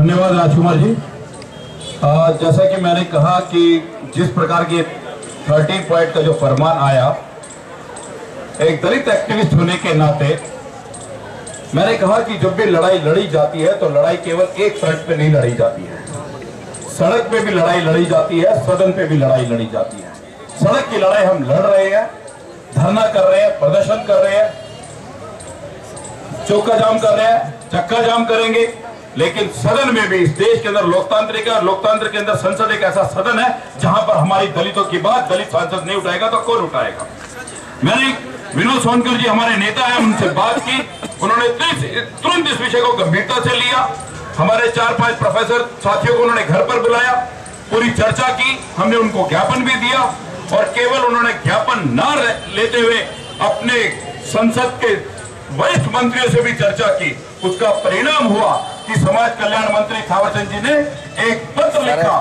धन्यवाद राजकुमार जी। आ, जैसा कि मैंने कहा कि जिस प्रकार के थर्टीन पॉइंट का जो फरमान आया एक दलित एक्टिविस्ट होने के नाते मैंने कहा कि जब भी लड़ाई लड़ी जाती है तो लड़ाई केवल एक फ्रंट पे नहीं लड़ी जाती है। सड़क पे भी लड़ाई लड़ी जाती है सदन पे भी लड़ाई लड़ी जाती है। सड़क की लड़ाई हम लड़ रहे हैं धरना कर रहे हैं प्रदर्शन कर रहे हैं चौका जाम कर रहे हैं चक्का जाम करेंगे लेकिन सदन में भी इस देश के अंदर लोकतांत्रिक है और लोकतंत्र के अंदर संसद एक ऐसा सदन है जहाँ पर हमारी दलितों की बात दलित सांसद नहीं उठाएगा तो कौन उठाएगा? मैंने विनोद सोनकर जी हमारे नेता हैं, उनसे बात की। उन्होंने तुरंत इस विषय को गंभीरता से लिया। हमारे चार पाँच प्रोफेसर साथियों को उन्होंने घर पर बुलाया, पूरी चर्चा की, हमने उनको ज्ञापन भी दिया और केवल उन्होंने ज्ञापन न लेते हुए अपने संसद के वरिष्ठ मंत्रियों से भी चर्चा की। उसका परिणाम हुआ कि समाज कल्याण मंत्री थावरचंद जी ने एक पत्र लिखा।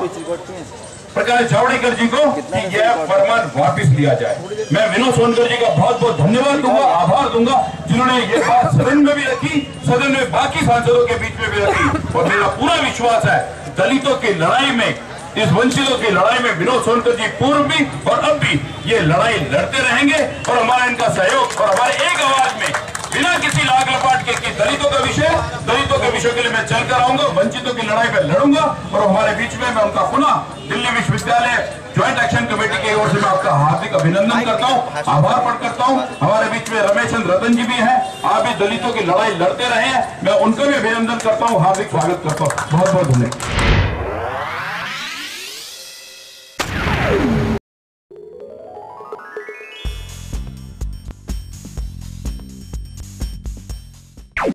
प्रकाश जावड़ेकर जी को कि यह फरमान वापस लिया जाए। मैं विनोद सोनकर जी का बहुत बहुत धन्यवाद दूँगा आभार दूँगा जिन्होंने ये बात सदन में भी रखी सदन में बाकी सांसदों के बीच में भी रखी। और मेरा पूरा विश्वास है दलितों की लड़ाई में इस वंचितों की लड़ाई में विनोद सोनकर जी पूर्व भी और अब भी ये लड़ाई लड़ते रहेंगे और हमारा इनका सहयोग और हमारे एक आवाज़ में बिना किसी लाग लपाट के कि दलितों का विषय दलितों के विषय के लिए मैं चल कर आऊँगा, वंचितों की लड़ाई में लड़ूँगा और हमारे बीच में मैं उनका खुना दिल्ली विश्वविद्यालय ज्वाइंट एक्शन कमेटी की ओर से मैं आपका हार्दिक अभिनंदन करता हूँ, आभार प्रकट करता हूँ। हमारे बीच में रमेश चंद्र रतन जी भी हैं, आप भी दलितों की लड़ाई लड़ते रहे हैं। मैं उनका भी अभिनंदन करता हूँ, हार्दिक स्वागत करता हूँ। बहुत बहुत धन्यवाद।